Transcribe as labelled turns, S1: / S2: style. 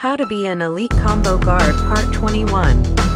S1: How to be an elite combo guard part 21.